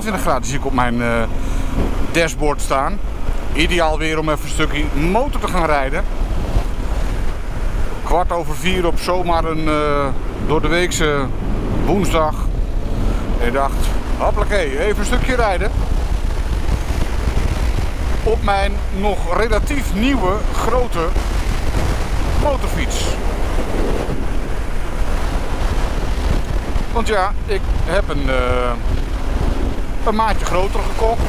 22 graden zie ik op mijn uh, dashboard staan. Ideaal weer om even een stukje motor te gaan rijden. Kwart over vier op zomaar een uh, door de weekse woensdag. En ik dacht, hoppakee, even een stukje rijden. Op mijn nog relatief nieuwe grote motorfiets. Want ja, ik heb een, uh, een maatje groter gekocht.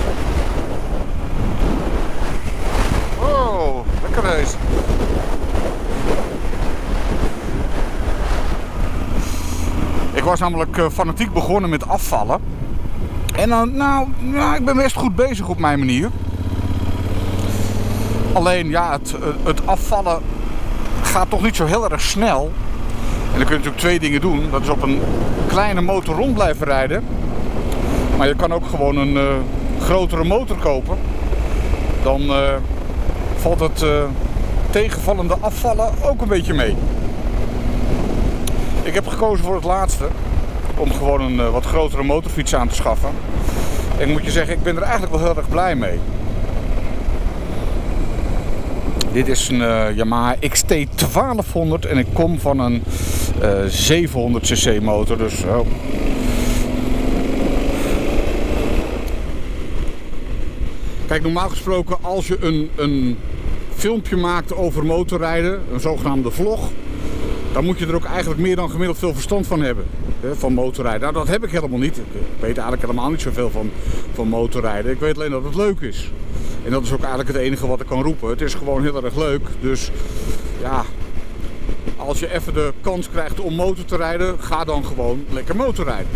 Oh, lekker deze. Ik was namelijk uh, fanatiek begonnen met afvallen. En dan, nou, ja, ik ben best goed bezig op mijn manier. Alleen, ja, het, het afvallen gaat toch niet zo heel erg snel. En dan kun je natuurlijk twee dingen doen. Dat is op een kleine motor rond blijven rijden. Maar je kan ook gewoon een uh, grotere motor kopen. Dan uh, valt het uh, tegenvallende afvallen ook een beetje mee. Ik heb gekozen voor het laatste. Om gewoon een wat grotere motorfiets aan te schaffen. En ik moet je zeggen, ik ben er eigenlijk wel heel erg blij mee. Dit is een Yamaha XT1200 en ik kom van een uh, 700cc motor. Dus oh. Kijk, normaal gesproken als je een, een filmpje maakt over motorrijden, een zogenaamde vlog, dan moet je er ook eigenlijk meer dan gemiddeld veel verstand van hebben. Hè, van motorrijden. Nou, dat heb ik helemaal niet. Ik weet eigenlijk helemaal niet zoveel van, van motorrijden. Ik weet alleen dat het leuk is. En dat is ook eigenlijk het enige wat ik kan roepen. Het is gewoon heel erg leuk. Dus ja, als je even de kans krijgt om motor te rijden, ga dan gewoon lekker motorrijden.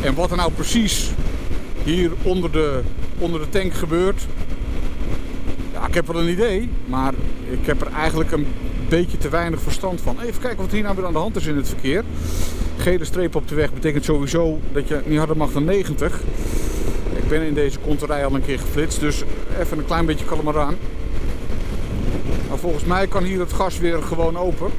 En wat er nou precies hier onder de, onder de tank gebeurt, ja, ik heb wel een idee, maar ik heb er eigenlijk een beetje te weinig verstand van. Even kijken wat hier nou weer aan de hand is in het verkeer. Gele streep op de weg betekent sowieso dat je niet harder mag dan 90. Ik ben in deze konterij al een keer geflitst, dus even een klein beetje kalmeraan. Maar volgens mij kan hier het gas weer gewoon open.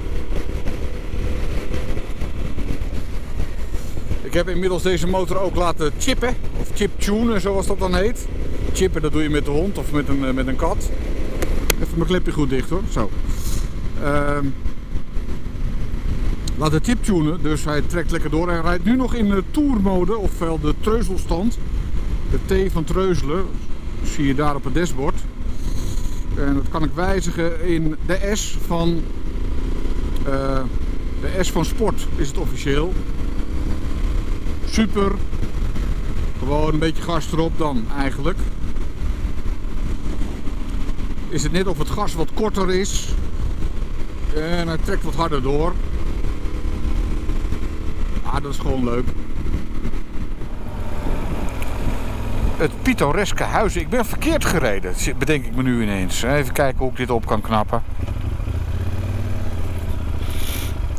Heb inmiddels deze motor ook laten chippen, of chiptunen zoals dat dan heet. Chippen dat doe je met de hond of met een, met een kat. Even mijn klepje goed dicht hoor, zo. Uh, laten chiptunen, dus hij trekt lekker door. Hij rijdt nu nog in de tourmode, ofwel de treuzelstand. De T van treuzelen zie je daar op het dashboard. En dat kan ik wijzigen in de S van uh, de S van sport is het officieel. Super. Gewoon een beetje gas erop dan eigenlijk. Is het net of het gas wat korter is. En hij trekt wat harder door. Ah, dat is gewoon leuk. het pittoreske huis. Ik ben verkeerd gereden, bedenk ik me nu ineens. Even kijken hoe ik dit op kan knappen.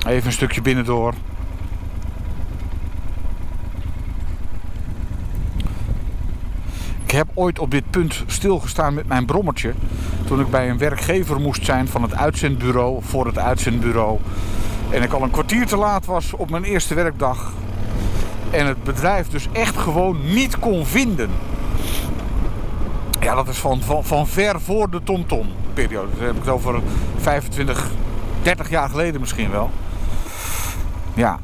Even een stukje binnendoor. Ik heb ooit op dit punt stilgestaan met mijn brommertje. Toen ik bij een werkgever moest zijn van het uitzendbureau, voor het uitzendbureau. En ik al een kwartier te laat was op mijn eerste werkdag. En het bedrijf dus echt gewoon niet kon vinden. Ja, dat is van, van, van ver voor de TomTom periode. Dat heb ik het over 25, 30 jaar geleden misschien wel. Ja.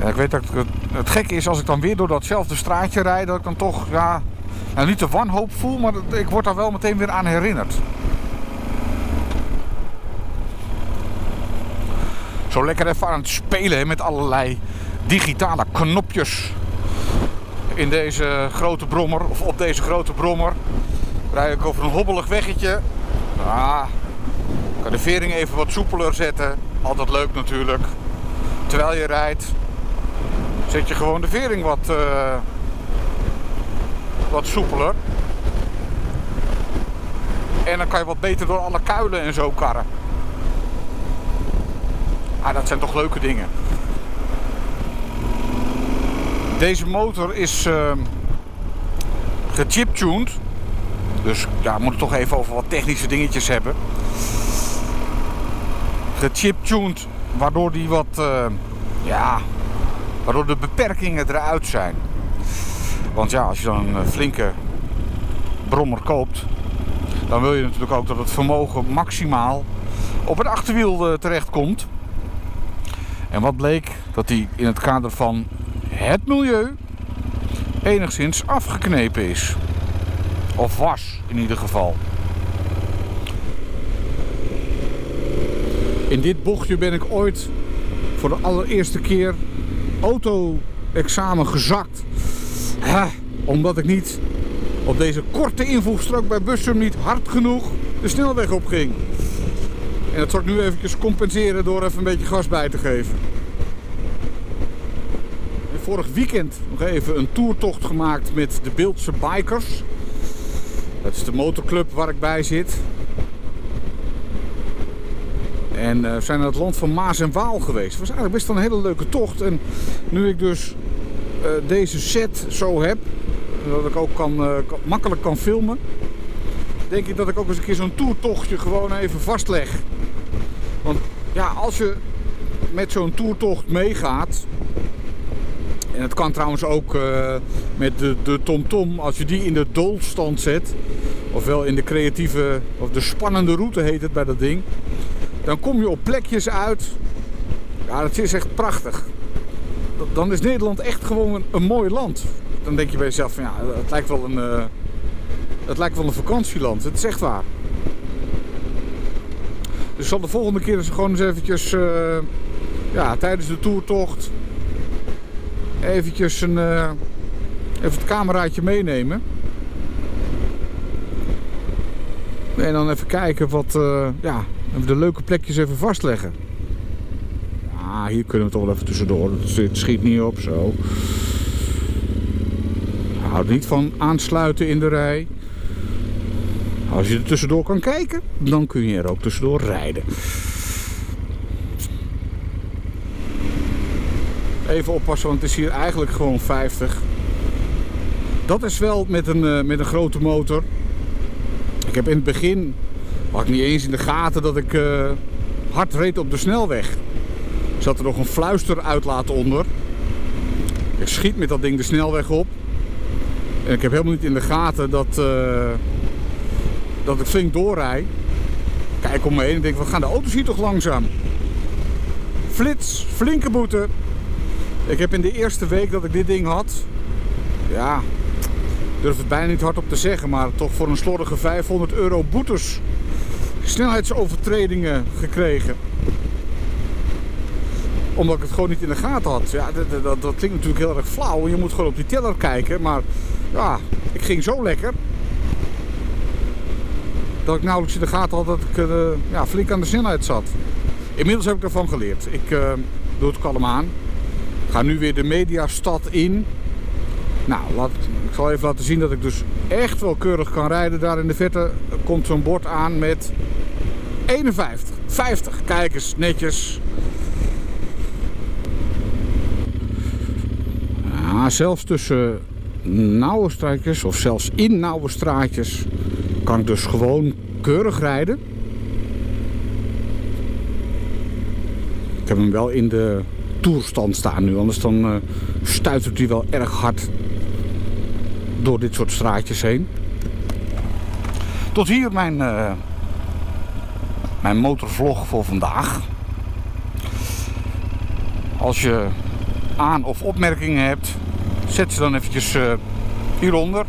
Ja ik weet dat het, het gekke is als ik dan weer door datzelfde straatje rijd, dat ik dan toch, ja, nou, niet de wanhoop voel, maar ik word daar wel meteen weer aan herinnerd. Zo lekker even aan het spelen met allerlei digitale knopjes in deze grote brommer, of op deze grote brommer. Rijd ik over een hobbelig weggetje. Ah, kan de vering even wat soepeler zetten. Altijd leuk natuurlijk. Terwijl je rijdt, zet je gewoon de vering wat, uh, wat soepeler. En dan kan je wat beter door alle kuilen en zo karren. Ah, dat zijn toch leuke dingen. Deze motor is uh, gechiptuned. Dus ja, we moeten toch even over wat technische dingetjes hebben. Gechiptuned, waardoor die wat, uh, ja, Waardoor de beperkingen eruit zijn. Want ja, als je dan een flinke brommer koopt, dan wil je natuurlijk ook dat het vermogen maximaal op het achterwiel eh, terechtkomt. En wat bleek? Dat die in het kader van het milieu enigszins afgeknepen is. Of was in ieder geval. In dit bochtje ben ik ooit voor de allereerste keer auto-examen gezakt. Omdat ik niet op deze korte invoegstrook bij Bussum niet hard genoeg de snelweg op ging. En dat zal ik nu eventjes compenseren door even een beetje gas bij te geven. vorig weekend nog even een toertocht gemaakt met de Beeldse Bikers. Dat is de motorclub waar ik bij zit. En uh, we zijn naar het land van Maas en Waal geweest. Het was eigenlijk best wel een hele leuke tocht. En nu ik dus uh, deze set zo heb, dat ik ook kan, uh, makkelijk kan filmen, denk ik dat ik ook eens een keer zo'n toertochtje gewoon even vastleg. Want ja, als je met zo'n toertocht meegaat, en het kan trouwens ook met de, de TomTom, -tom, als je die in de doolstand zet, ofwel in de creatieve, of de spannende route heet het bij dat ding, dan kom je op plekjes uit. Ja, dat is echt prachtig. Dan is Nederland echt gewoon een, mooi land. Dan denk je bij jezelf van ja, het lijkt wel een, uh, het lijkt wel een vakantieland. Het is echt waar. Dus zal de volgende keer eens gewoon eens eventjes, uh, ja, tijdens de toertocht, eventjes een, uh, even het cameraatje meenemen. En dan even kijken wat, uh, ja, de leuke plekjes even vastleggen. Ja, hier kunnen we toch wel even tussendoor. Het schiet niet op zo. Houd niet van aansluiten in de rij. Als je er tussendoor kan kijken, dan kun je er ook tussendoor rijden. Even oppassen, want het is hier eigenlijk gewoon 50. Dat is wel met een, uh, met een grote motor. Ik heb in het begin, had ik niet eens in de gaten dat ik uh, hard reed op de snelweg. Er zat er nog een fluisteruitlaat onder. Ik schiet met dat ding de snelweg op. En ik heb helemaal niet in de gaten dat, uh, dat ik flink doorrijd. Kijk om me heen en denk, wat gaan de auto's hier toch langzaam? Flits, flinke boete. Ik heb in de eerste week dat ik dit ding had, ja, durf het bijna niet hardop te zeggen, maar toch voor een slordige 500 euro boetes, snelheidsovertredingen gekregen. Omdat ik het gewoon niet in de gaten had. Ja, dat, dat, dat klinkt natuurlijk heel erg flauw. Je moet gewoon op die teller kijken. Maar ja, ik ging zo lekker. Dat ik nauwelijks in de gaten had dat ik uh, ja, flink aan de snelheid zat. Inmiddels heb ik ervan geleerd. Ik uh, doe het kalm aan. Ik ga nu weer de mediastad in. Nou, laat, zal even laten zien dat ik dus echt wel keurig kan rijden. Daar in de verte komt zo'n bord aan met 51, 50. Kijk eens, netjes. Ja, zelfs tussen nauwe straatjes, of zelfs in nauwe straatjes, kan ik dus gewoon keurig rijden. Ik heb hem wel in de toerstand staan nu, anders dan uh, stuitert hij wel erg hard door dit soort straatjes heen. Tot hier mijn, uh, mijn motorvlog voor vandaag. Als je aan- of opmerkingen hebt, zet ze dan eventjes uh, hieronder.